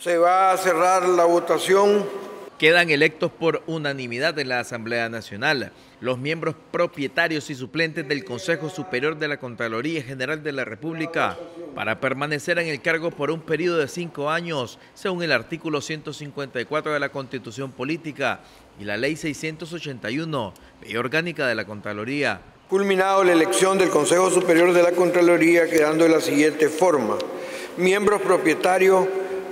Se va a cerrar la votación. Quedan electos por unanimidad en la Asamblea Nacional los miembros propietarios y suplentes del Consejo Superior de la Contraloría General de la República para permanecer en el cargo por un periodo de cinco años, según el artículo 154 de la Constitución Política y la Ley 681, Ley Orgánica de la Contraloría. Culminado la elección del Consejo Superior de la Contraloría, quedando de la siguiente forma. Miembros propietarios,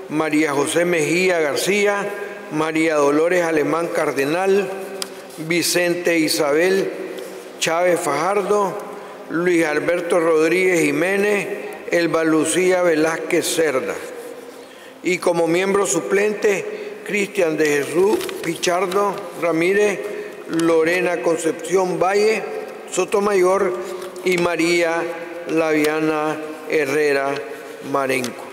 María José Mejía García, María Dolores Alemán Cardenal, Vicente Isabel Chávez Fajardo, Luis Alberto Rodríguez Jiménez, Elba Lucía Velázquez Cerda. Y como miembro suplente, Cristian de Jesús Pichardo Ramírez, Lorena Concepción Valle, Sotomayor y María Laviana Herrera Marenco.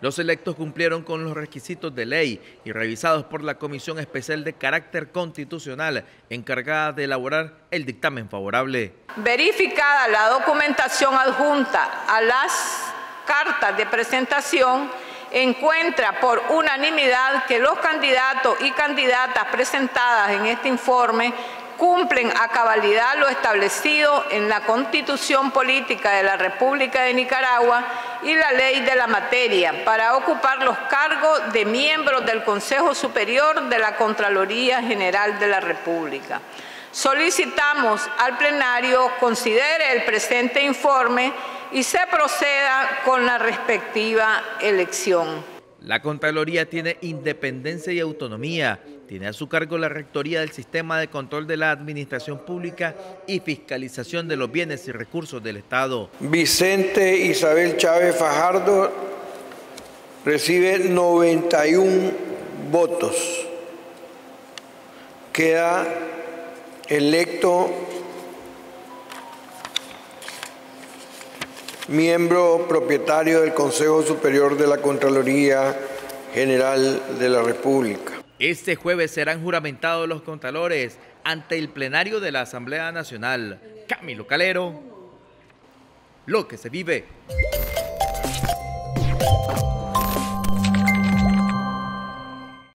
Los electos cumplieron con los requisitos de ley y revisados por la Comisión Especial de Carácter Constitucional encargada de elaborar el dictamen favorable. Verificada la documentación adjunta a las cartas de presentación, encuentra por unanimidad que los candidatos y candidatas presentadas en este informe cumplen a cabalidad lo establecido en la Constitución Política de la República de Nicaragua y la ley de la materia para ocupar los cargos de miembros del Consejo Superior de la Contraloría General de la República. Solicitamos al plenario considere el presente informe y se proceda con la respectiva elección. La Contraloría tiene independencia y autonomía. Tiene a su cargo la Rectoría del Sistema de Control de la Administración Pública y Fiscalización de los Bienes y Recursos del Estado. Vicente Isabel Chávez Fajardo recibe 91 votos. Queda electo miembro propietario del Consejo Superior de la Contraloría General de la República. Este jueves serán juramentados los contralores ante el plenario de la Asamblea Nacional. Camilo Calero, lo que se vive.